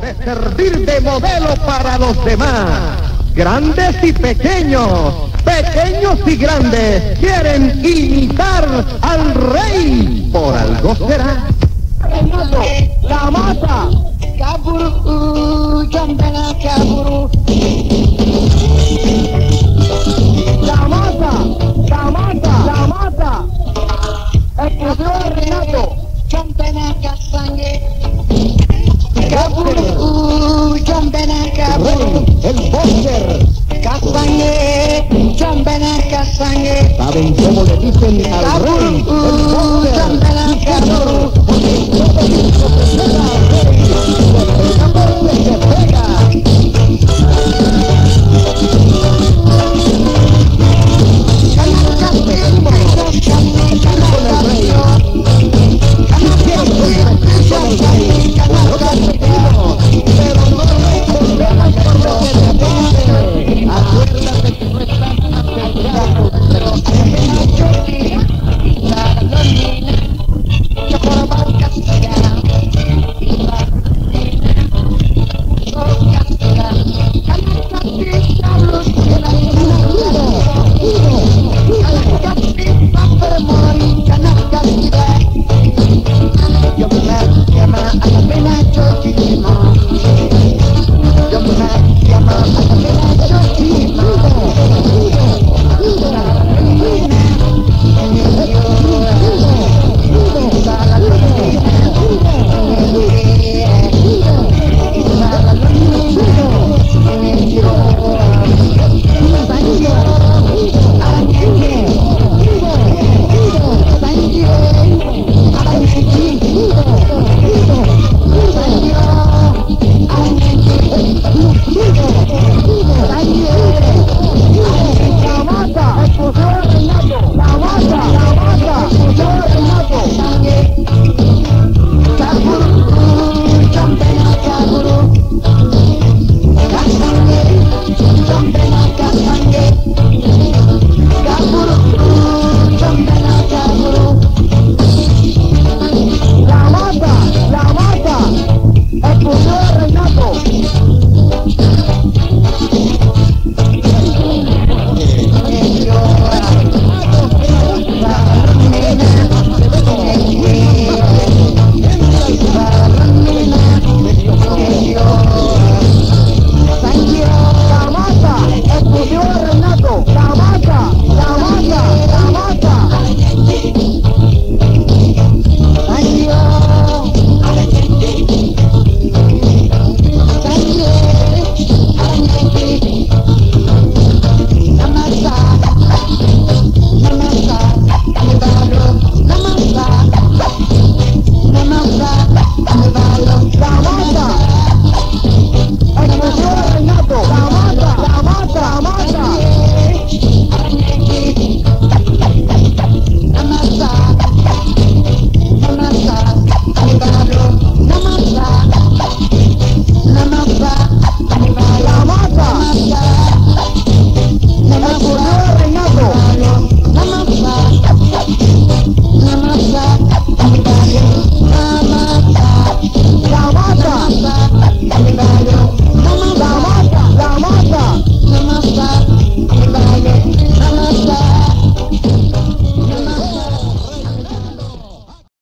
de servir de modelo para los demás. Grandes y pequeños, pequeños y grandes, quieren imitar al rey. Por algo será. La mata. Kaburu. Rey, el boxer. Kasange, jambana kasange. ¿Saben cómo le dicen al